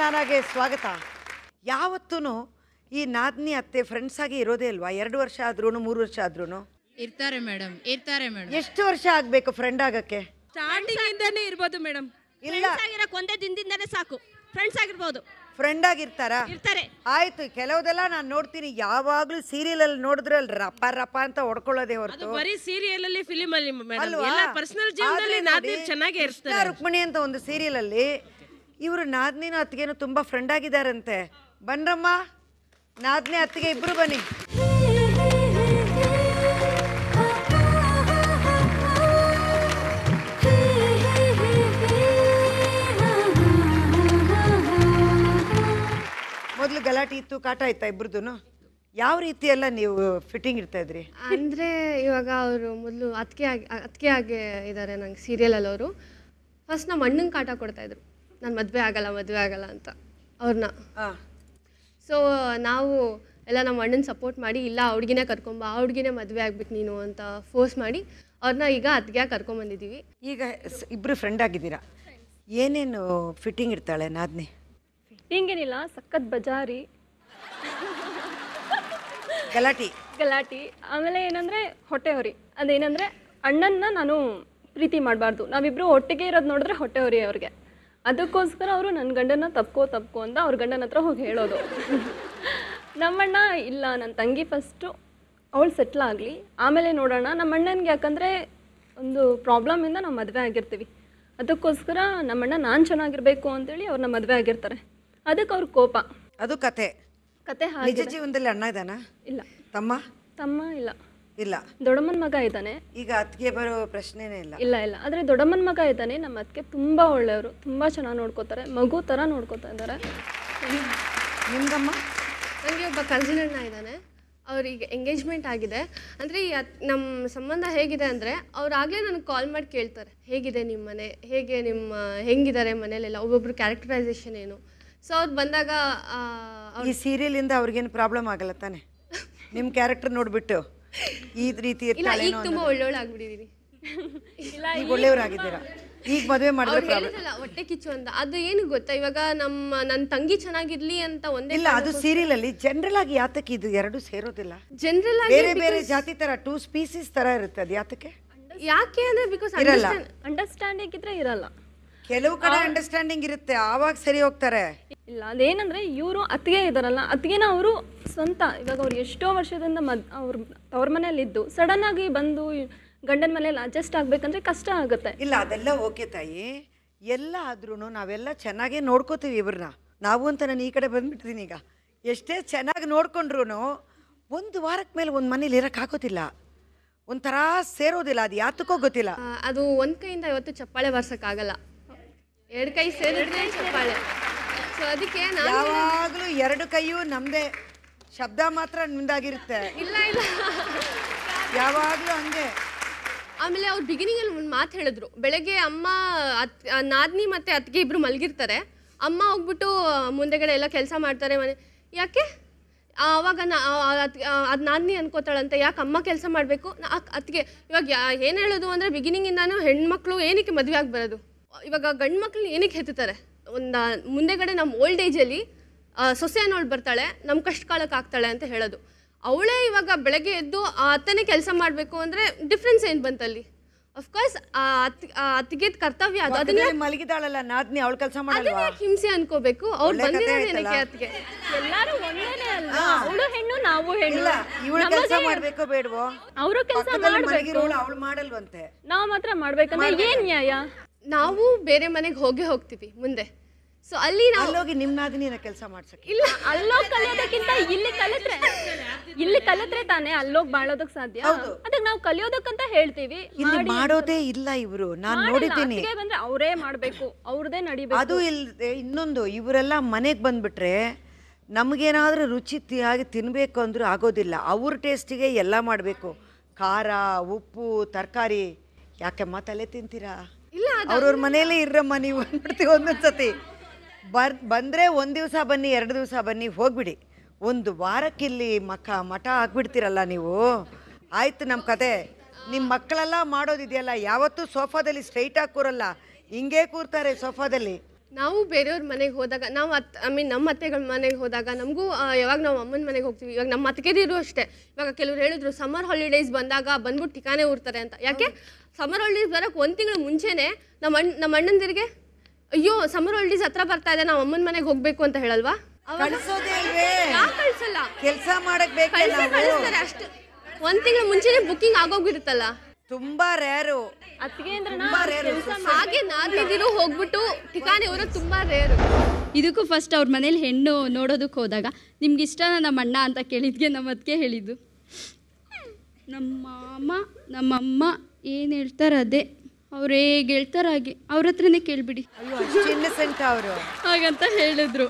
ನಾನಾಗೆ ಸ್ವಾಗತ. ಯಾವತ್ತೂ ಈ ನಾದ್ನಿ ಅತ್ತೆ ಫ್ರೆಂಡ್ಸ್ ಆಗಿ ಇರೋದೇ ಅಲ್ವಾ ಎರಡು ವರ್ಷ ಆದ್ರೂ ಮೂರು ವರ್ಷ ಆದ್ರೂ ಇರ್ತಾರೆ ಮೇಡಮ್ ಇರ್ತಾರೆ ಮೇಡಮ್ ಎಷ್ಟು ವರ್ಷ ಆಗಬೇಕು ಫ್ರೆಂಡ್ ಆಗಕ್ಕೆ? ಸ್ಟಾರ್ಟಿಂಗ್ ಇಂದಾನೆ ಇರ್ಬೋದು ಮೇಡಮ್ ಇಲ್ಲ. ಆಗಿರಕ್ಕೆ ಒಂದೇ ದಿನದಿಂದಾನೆ ಸಾಕು. ಫ್ರೆಂಡ್ಸ್ ಆಗಿರ್ಬೋದು. ಫ್ರೆಂಡ್ ಆಗಿರ್ತಾರ? ಇರ್ತಾರೆ. ಆಯ್ತು ಕೆಲವದೆಲ್ಲ ನಾನು ನೋಡ್ತೀನಿ ಯಾವಾಗ್ಲೂ ಸೀರಿಯಲ್ ಅಲ್ಲಿ ನೋಡಿದ್ರೆ ಅಲ್ಲಿ ರಪ್ಪ ರಪ್ಪ ಅಂತ ಹೊಡ್ಕೊಳ್ಳೋದೇ ಹೊರತು. ಬರೀ ಸೀರಿಯಲ್ ಅಲ್ಲಿ ಫಿಲಿಮ್ ಅಲ್ಲಿ? ಪರ್ಸನಲ್ ಜೀವನದಲ್ಲಿ ಚೆನ್ನಾಗಿ ರುಕ್ಮಿಣಿ ಅಂತ ಒಂದು ಸೀರಿಯಲ್ ಅಲ್ಲಿ ಇವರು ನಾದ್ನಿನೂ ಅತ್ತಿಗೆನೂ ತುಂಬಾ ಫ್ರೆಂಡ್ ಆಗಿದಾರಂತೆ ಬನ್ರಮ್ಮ, ನಾದ್ನಿ ಅತ್ತಿಗೆ ಇಬ್ರು ಬನ್ನಿ. ಮೊದಲು ಗಲಾಟೆ ಇತ್ತು, ಕಾಟ ಇತ್ತಾ ಇಬ್ರದ್ದು ಯಾವ ರೀತಿ ಎಲ್ಲ ನೀವು ಫಿಟ್ಟಿಂಗ್ ಇರ್ತಾ ಇದ್ರಿ? ಅಂದರೆ ಇವಾಗ ಅವರು ಮೊದಲು ಅತ್ಕೆ ಆಗಿ ಅತ್ಕೆ ಆಗಿ ಇದ್ದಾರೆ ನಂಗೆ ಸೀರಿಯಲಲ್ಲಿ ಅವರು ಫಸ್ಟ್ ನಮ್ಮ ಅಣ್ಣಂಗೆ ಕಾಟ ಕೊಡ್ತಾಯಿದ್ರು ನಾನು ಮದುವೆ ಆಗಲ್ಲ ಮದುವೆ ಆಗಲ್ಲ ಅಂತ ಅವ್ರನ್ನ ಹಾ ಸೊ ನಾವು ಎಲ್ಲ ನಮ್ಮ ಅಣ್ಣನ ಸಪೋರ್ಟ್ ಮಾಡಿ ಇಲ್ಲ ಆ ಕರ್ಕೊಂಬಾ ಆ ಹುಡ್ಗಿನೇ ಮದುವೆ ಆಗ್ಬೇಕು ನೀನು ಅಂತ ಫೋರ್ಸ್ ಮಾಡಿ ಅವ್ರನ್ನ ಈಗ ಅತ್ತಿಗೆ ಕರ್ಕೊಂಬಂದಿದ್ದೀವಿ ಈಗ ಇಬ್ಬರು ಇಬ್ರು ಫ್ರೆಂಡ್ ಆಗಿದ್ದೀರಾ? ಏನೇನು ಫಿಟ್ಟಿಂಗ್ ಇರ್ತಾಳೆ ನಾದ್ನಿ? ಹಿಂಗೇನಿಲ್ಲ ಸಖತ್ ಬಜಾರಿ. ಗಲಾಟಿ. ಗಲಾಟಿ. ಆಮೇಲೆ ಏನಂದರೆ ಹೊಟ್ಟೆ ಹೊರಿ. ಅದೇನಂದರೆ ಅಣ್ಣನ್ನ ನಾನು ಪ್ರೀತಿ ಮಾಡಬಾರ್ದು. ನಾವಿಬ್ರು ಒಟ್ಟಿಗೆ ಇರೋದು ನೋಡಿದ್ರೆ ಹೊಟ್ಟೆ ಹೊರಿ ಅವ್ರಿಗೆ. ಅದಕ್ಕೋಸ್ಕರ ಅವರು ನನ್ನ ಗಂಡನ ತಪ್ಕೋ ತಪ್ಕೋ ಅಂತ ಅವ್ರ ಗಂಡನ ಹತ್ರ ಹೋಗಿ ಹೇಳೋದು. ನಮ್ಮಣ್ಣ ಇಲ್ಲ ನನ್ನ ತಂಗಿ ಫಸ್ಟು ಅವಳು ಸೆಟ್ಲ್ ಆಗಲಿ. ಆಮೇಲೆ ನೋಡೋಣ ನಮ್ಮಣ್ಣನಿಗೆ ಯಾಕಂದರೆ ಒಂದು ಪ್ರಾಬ್ಲಮಿಂದ ನಾವು ಮದುವೆ ಆಗಿರ್ತೀವಿ. ಅದಕ್ಕೋಸ್ಕರ ನಮ್ಮಣ್ಣ ನಾನು ಚೆನ್ನಾಗಿರಬೇಕು ಅಂತೇಳಿ ಅವ್ರನ್ನ ಮದುವೆ ಆಗಿರ್ತಾರೆ. ಅದಕ್ಕೆ ಅವ್ರ ಕೋಪ. ಅದು ಕತೆ. ಕತೆ ನಿಜ ಜೀವನದಲ್ಲಿ ಅಣ್ಣ ಇದ್ದಾನ? ಇಲ್ಲ. ತಮ್ಮ? ತಮ್ಮ ಇಲ್ಲ. ಇಲ್ಲ. ದೊಡ್ಡಮ್ಮನ ಮಗ ಇದ್ದಾನೆ. ಈಗ ಅತ್ತಿಗೆ ಬರೋ ಪ್ರಶ್ನೆನೇ ಇಲ್ಲ. ಇಲ್ಲ ಇಲ್ಲ. ಆದರೆ ದೊಡ್ಡಮ್ಮನ ಮಗ ಇದ್ದಾನೆ ನಮ್ಮ ಅತ್ತಿಗೆ ತುಂಬ ಒಳ್ಳೆಯವರು ತುಂಬ ಚೆನ್ನಾಗಿ ನೋಡ್ಕೋತಾರೆ ಮಗು ಥರ ನೋಡ್ಕೋತಾ ಇದ್ದಾರೆ. ನಿಮ್ಗಮ್ಮ? ನನಗೆ ಒಬ್ಬ ಕಸಿನ್ ಅಣ್ಣ ಇದ್ದಾನೆ. ಅವ್ರಿಗೆ ಎಂಗೇಜ್ಮೆಂಟ್ ಆಗಿದೆ. ಅಂದರೆ ಈ ಅತ್- ನಮ್ಮ ಸಂಬಂಧ ಹೇಗಿದೆ ಅಂದರೆ ಅವರಾಗಲೇ ಆಗಲೇ ನನಗೆ ಕಾಲ್ ಮಾಡಿ ಕೇಳ್ತಾರೆ. ಹೇಗಿದೆ ನಿಮ್ಮ ಮನೆ? ಹೇಗೆ ನಿಮ್ಮ ಹೆಂಗಿದ್ದಾರೆ ಮನೇಲೆಲ್ಲ? ಒಬ್ಬೊಬ್ರು ಕ್ಯಾರೆಕ್ಟರೈಸೇಷನ್ ಏನು? ಸೊ ಅವ್ರು ಬಂದಾಗ ಈ ಸೀರಿಯಲಿಂದ ಅವ್ರಿಗೇನು ಪ್ರಾಬ್ಲಮ್ ಆಗಲ್ಲ ತಾನೆ? ನಿಮ್ಮ ಕ್ಯಾರೆಕ್ಟರ್ ನೋಡ್ಬಿಟ್ಟು. ಈ ರೀತಿ ಇಲ್ಲ ಈಗ ತುಂಬಾ. ಒಳ್ಳೊಳ್ಳೆ ಆಗ್ಬಿಟ್ಟಿದ್ದೀನಿ ಈಗ ಒಳ್ಳೆಯವರಾಗಿದ್ದೀರಾ ಈಗ ಮದುವೆ ಮಾಡಿದ್ರೆ ಅವ್ರು ಹೇಳಿದ್ರಲ್ಲ ಹೊಟ್ಟೆ ಕಿಚ್ಚು ಅಂತ. ಅದು ಏನು ಗೊತ್ತಾ? ಇವಾಗ ನಮ್ಮ ನನ್ನ ತಂಗಿ ಚೆನ್ನಾಗಿರ್ಲಿ ಅಂತ ಒಂದೇ ಇಲ್ಲ ಅದು ಸೀರಿಯಲ್ ಅಲ್ಲಿ ಜನರಲ್ ಆಗಿ ಯಾತಕ್ಕೆ ಇದು ಎರಡು ಸೇರೋದಿಲ್ಲ? ಜನರಲ್ ಆಗಿ ಬೇರೆ ಬೇರೆ ಜಾತಿ ತರ ಟೂ ಸ್ಪೀಸೀಸ್ ತರ ಇರುತ್ತೆ ಅದು ಯಾತಕ್ಕೆ? ಯಾಕೆ ಅಂದ್ರೆ ಬಿಕಾಸ್ ಇರಲ್ಲ. ಅಂಡರ್ಸ್ಟ್ಯಾಂಡಿಂಗ್ ಇದ್ರೆ ಇರಲ್ಲ. ಕೆಲವು ಕಡೆ ಅಂಡರ್ಸ್ಟ್ಯಾಂಡಿಂಗ್ ಇರುತ್ತೆ ಆವಾಗ ಸರಿ ಹೋಗ್ತಾರೆ. ಇಲ್ಲ ಅದೇನಂದರೆ ಇವರು ಅತ್ತಿಗೆ ಇದ್ದಾರಲ್ಲ ಅತ್ತಿಗೆನ ಅವರು ಸ್ವಂತ. ಇವಾಗ ಅವ್ರು ಎಷ್ಟೋ ವರ್ಷದಿಂದ ಮದ್ ಅವ್ರ ತವ್ರ ಮನೇಲಿದ್ದು ಸಡನ್ ಆಗಿ ಬಂದು ಗಂಡನ ಮನೇಲಿ ಅಡ್ಜಸ್ಟ್ ಆಗಬೇಕಂದ್ರೆ ಕಷ್ಟ ಆಗುತ್ತೆ. ಇಲ್ಲ ಅದೆಲ್ಲ ಓಕೆ ತಾಯಿ. ಎಲ್ಲ ಆದ್ರೂ ನಾವೆಲ್ಲ ಚೆನ್ನಾಗೇ ನೋಡ್ಕೋತೀವಿ ಇವ್ರನ್ನ ನಾವು ಅಂತ ನಾನು ಈ ಕಡೆ ಬಂದ್ಬಿಟ್ಟಿದ್ದೀನಿ ಈಗ. ಎಷ್ಟೇ ಚೆನ್ನಾಗಿ ನೋಡ್ಕೊಂಡ್ರು ಒಂದು ವಾರಕ್ಕೆ ಮೇಲೆ ಒಂದು ಮನೇಲಿ ಇರಕ್ಕೆ ಆಗೋದಿಲ್ಲ ಒಂಥರ ಸೇರೋದಿಲ್ಲ ಅದು ಯಾತಕ್ಕೋ ಗೊತ್ತಿಲ್ಲ. ಅದು ಒಂದು ಕೈಯಿಂದ ಇವತ್ತು ಚಪ್ಪಾಳೆ ಬರ್ಸಕ್ಕಾಗಲ್ಲ ಎರಡು ಕೈ ಸೇರಿದ್ರೆ ಚಪ್ಪಾಳೆ. ಸೊ ಅದಕ್ಕೆ ನಾನು ಯಾವಾಗಲೂ ಎರಡು ಕೈಯೂ ನಮ್ದೇ ಶಬ್ದ ಮಾತ್ರ ನಿಮ್ದಾಗಿರುತ್ತೆ. ಇಲ್ಲ ಇಲ್ಲ. ಯಾವಾಗಲೂ ಹಂಗೆ. ಆಮೇಲೆ ಅವ್ರು ಬಿಗಿನಿಂಗ್ ಅಲ್ಲಿ ಒಂದು ಮಾತು ಹೇಳಿದ್ರು. ಬೆಳಗ್ಗೆ ಅಮ್ಮ ಅತ್ ನಾದ್ನಿ ಮತ್ತೆ ಅತ್ತಿಗೆ ಇಬ್ರು ಮಲಗಿರ್ತಾರೆ. ಅಮ್ಮ ಹೋಗ್ಬಿಟ್ಟು ಮುಂದೆಗಡೆ ಎಲ್ಲ ಕೆಲಸ ಮಾಡ್ತಾರೆ ಮನೆ. ಯಾಕೆ? ಆವಾಗ ನಾ ಅದು ನಾದ್ನಿ ಅನ್ಕೋತಾಳಂತೆ. ಯಾಕೆ ಅಮ್ಮ ಕೆಲಸ ಮಾಡಬೇಕು? ಅತ್ತಿಗೆ ಇವಾಗ ಏನು ಹೇಳೋದು ಅಂದರೆ ಬಿಗಿನಿಂಗಿಂದಾನು ಹೆಣ್ಮಕ್ಳು ಏನಕ್ಕೆ ಮದುವೆ ಆಗಿ ಬರೋದು ಇವಾಗ ಗಂಡು ಮಕ್ಳು ಏನಕ್ಕೆ ಹೆತ್ತುತ್ತಾರೆ? ಒಂದು ಮುಂದೆಗಡೆ ನಮ್ಮ ಓಲ್ಡ್ ಏಜಲ್ಲಿ ಸೊಸೆ ಅನ್ನೋಳು ಬರ್ತಾಳೆ ನಮ್ಮ ಕಷ್ಟ ಕಾಲಕ್ಕೆ ಆಗ್ತಾಳೆ ಅಂತ ಹೇಳೋದು. ಅವಳೇ ಇವಾಗ ಬೆಳಗ್ಗೆ ಎದ್ದು ಆ ಅತ್ತನೇ ಕೆಲಸ ಮಾಡಬೇಕು ಅಂದರೆ ಡಿಫ್ರೆನ್ಸ್ ಏನು ಬಂತಲ್ಲಿ? ಅಫ್ಕೋರ್ಸ್ ಆ ಅತ್ತಿ ಆ ಅತ್ತಿಗೆದ್ ಕರ್ತವ್ಯ ಅದು. ಅದನ್ನ ಮಲಗಿದಾಳಲ್ಲ ನಾದ್ನಿ ಅವಳು ಕೆಲಸ ಅದನ್ನ ಹಿಂಸೆ ಅನ್ಕೋಬೇಕು? ಅವ್ರು ಬಂದಿರೋ ಬಂದಿರೋದು. ಅತ್ತಿಗೆ? ಎಲ್ಲರೂ ಒಂದೇನೇ ಅಲ್ವಾ ಅವಳು ಹೆಣ್ಣು ನಾವು ಹೆಣ್ಣು. ಇಲ್ಲ ಇವಳು ಕೆಲಸ ಮಾಡಬೇಕು ಬೇಡವೋ? ಅವರು ಕೆಲಸ ಮಾಡಬೇಕು. ಅವಳು ಮಾಡಲ್ವಂತೆ. ನಾವು ಮಾತ್ರ ಮಾಡ್ಬೇಕಂದ್ರೆ ಏನ್ ನ್ಯಾಯ? ನಾವು ಬೇರೆ ಮನೆಗೆ ಹೋಗೇ ಹೋಗ್ತೀವಿ ಮುಂದೆ. ಸೊ ಅಲ್ಲಿ ನಾವು ಅಲ್ಲೋಗಿ ಕೆಲಸ ಮಾಡ್ಸಕ್ಕೆ. ಇಲ್ಲ ಅಲ್ಲೋಗಿ ಕಲಿಯೋದಕ್ಕಿಂತ ಇಲ್ಲಿ ಕಲಿತ್ರೆ ಇಲ್ಲಿ ಕಲಿತ್ರೆ ತಾನೇ ಅಲ್ಲೋಗಿ ಬಾಳೋದಕ್ ಸಾಧ್ಯ. ಅದಕ್ಕೆ ನಾವು ಕಲಿಯೋದಕ್ಕಂತ ಹೇಳ್ತೀವಿ. ಇಲ್ಲಿ ಮಾಡೋದೇ ಇಲ್ಲ ಇವರು. ನಾನು ನೋಡಿದ್ದೀನಿ. ಬಂದ್ರೆ ಅವರೇ ಮಾಡ್ಬೇಕು ಅವ್ರದೇ ನಡಿಬೇಕು. ಅದು ಇಲ್ಲದೆ ಇನ್ನೊಂದು ಇವರೆಲ್ಲ ಮನೆಗೆ ಬಂದ್ಬಿಟ್ರೆ ನಮಗೇನಾದರೂ ರುಚಿಯಾಗಿ ತಿ- ಆಗಿ ತಿನ್ನಬೇಕು ಅಂದ್ರೆ ಆಗೋದಿಲ್ಲ. ಅವ್ರ ಟೇಸ್ಟಿಗೆ ಎಲ್ಲ ಮಾಡಬೇಕು. ಖಾರ ಉಪ್ಪು ತರಕಾರಿ. ಯಾಕೆ ತಲೆ ತಿಂತೀರಾ? ಅವ್ರವ್ರ ಮನೆಯಲ್ಲೇ ಇರಮ್ಮ ನೀವು ಅಂದ್ಬಿಡ್ತೀವಿ ಒಂದೊಂದು ಸತಿ ಬರ್, ಬಂದರೆ ಒಂದು ದಿವಸ ಬನ್ನಿ, ಎರಡು ದಿವಸ ಬನ್ನಿ, ಹೋಗ್ಬಿಡಿ. ಒಂದು ವಾರಕ್ಕಿಲ್ಲಿ ಮಖ, ಮಠ ಆಗ್ಬಿಡ್ತೀರಲ್ಲ ನೀವು. ಆಯಿತು ನಮ್ಮ ಕತೆ. ನಿಮ್ಮ ಮಕ್ಕಳೆಲ್ಲ ಮಾಡೋದಿದೆಯಲ್ಲ, ಯಾವತ್ತೂ ಸೋಫಾದಲ್ಲಿ ಸ್ಟ್ರೈಟಾಗಿ ಕೂರಲ್ಲ. ಹಿಂಗೆ ಕೂರ್ತಾರೆ ಸೋಫಾದಲ್ಲಿ. ನಾವು ಬೇರೆಯವ್ರ ಮನೆಗೆ ಹೋದಾಗ ನಾವು ಅತ್ ಐ ಮೀನ್ ನಮ್ಮ ಅತ್ತೆಗಳ ಮನೆಗೆ ಹೋದಾಗ ನಮಗೂ ಯಾವಾಗ ನಾವು ಅಮ್ಮನ ಮನೆಗೆ ಹೋಗ್ತೀವಿ ಇವಾಗ ನಮ್ಮ ಅತ್ತಿಗೆದಿರು ಅಷ್ಟೇ. ಇವಾಗ ಕೆಲವ್ರು ಹೇಳಿದ್ರು ಸಮ್ಮರ್ ಹಾಲಿಡೇಸ್ ಬಂದಾಗ ಬಂದ್ಬಿಟ್ಟು ಟಿಕಾನೆ ಊರ್ತಾರೆ ಅಂತ. ಯಾಕೆ? ಸಮ್ಮರ್ ಹಾಲಿಡೇಸ್ ಬರೋಕ್ಕೆ ಒಂದು ತಿಂಗಳು ಮುಂಚೆನೇ ನಮ್ಮ ಅಣ್ಣ ನಮ್ಮ ಅಣ್ಣಂದಿರಿಗೆ ಅಯ್ಯೋ ಸಮ್ಮರ್ ಹಾಲಿಡೇಸ್ ಹತ್ರ ಬರ್ತಾ ಇದೆ ನಾವು ಅಮ್ಮನ ಮನೆಗೆ ಹೋಗ್ಬೇಕು ಅಂತ ಹೇಳಲ್ವಾ? ಅವಾಗ ಕಳ್ಸಲ್ಲ? ಕೆಲಸ ಮಾಡಕ್ ನಾವು? ಕಳಿಸ್ತಾರೆ ಅಷ್ಟು. ಒಂದು ತಿಂಗಳು ಮುಂಚೆನೆ ಬುಕ್ಕಿಂಗ್ ಆಗೋಗಿರುತ್ತಲ್ಲ ತುಂಬಾ ರೇರು ಅದಕ್ಕೆ ಅಂದ್ರೆ ಹಾಗೆ ಹೋಗ್ಬಿಟ್ಟು ಟಿಕಾನೆ ಅವರು ತುಂಬಾ ರೇರು ಇದಕ್ಕೂ ಫಸ್ಟ್ ಅವ್ರ ಮನೇಲಿ ಹೆಣ್ಣು ನೋಡೋದಕ್ಕೆ ಹೋದಾಗ ನಿಮ್ಗೆ ಇಷ್ಟನ ನಮ್ಮ ಅಣ್ಣ ಅಂತ ಕೇಳಿದ್ಗೆ ನಮ್ಮ ಅದಕ್ಕೆ ಹೇಳಿದ್ದು. ನಮ್ಮ ಮಾಮ ನಮ್ಮಮ್ಮ ಏನು ಹೇಳ್ತಾರೆ ಅದೇ. ಅವ್ರು ಹೇಗೆ ಹೇಳ್ತಾರೆ ಹಾಗೆ. ಅವ್ರ ಹತ್ರನೇ ಕೇಳ್ಬಿಡಿ. ಅಯ್ಯೋ ಅಷ್ಟು ಅವರು. ಹಾಗಂತ ಹೇಳಿದ್ರು.